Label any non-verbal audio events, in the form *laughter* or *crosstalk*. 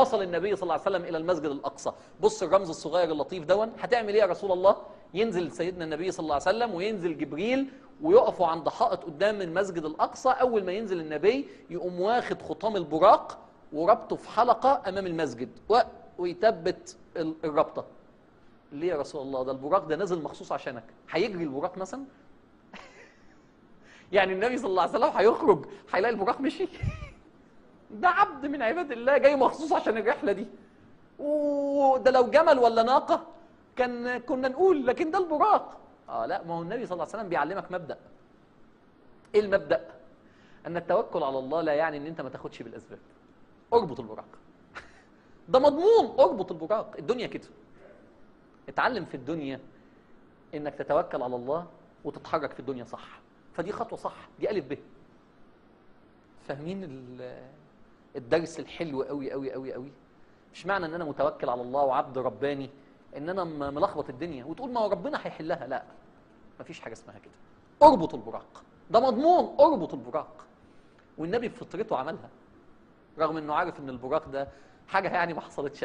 وصل النبي صلى الله عليه وسلم إلى المسجد الأقصى. بص الرمز الصغير اللطيف دون. هتعمل إيه يا رسول الله؟ ينزل سيدنا النبي صلى الله عليه وسلم وينزل جبريل ويقفوا عند حائط قدام المسجد الأقصى. أول ما ينزل النبي يقوم واخد خطام البراق وربطه في حلقة أمام المسجد ويثبت ال- الربطة. ليه يا رسول الله؟ ده البراق ده نازل مخصوص عشانك. هيجري البراق مثلا؟ *laughs* يعني النبي صلى الله عليه وسلم هيخرج هيلاقي البراق مشي. *laughs* ده عبد من عباد الله جاي مخصوص عشان الرحلة دي. وده لو جمل ولا ناقة كان كنا نقول لكن ده البراق. آه لا ما هو النبي صلى الله عليه وسلم بيعلمك مبدأ. إيه المبدأ؟ أن التوكل على الله لا يعني إن أنت ما تاخدش بالأسباب. أربط البراق. *laughs* ده مضمون أربط البراق. الدنيا كده. اتعلم في الدنيا إنك تتوكل على الله وتتحرك في الدنيا صح. فدي خطوة صح. دي ألف ب. فاهمين الدرس الحلو قوي قوي قوي قوي. مش معنى إن أنا متوكل على الله وعبد رباني إن أنا ملخبط الدنيا. وتقول ما هو ربنا هيحلها. لا مفيش حاجة اسمها كده. اربط البراق. ده مضمون. اربط البراق. والنبي بفطرته عملها رغم إنه عارف إن البراق ده حاجة يعني ما حصلتش.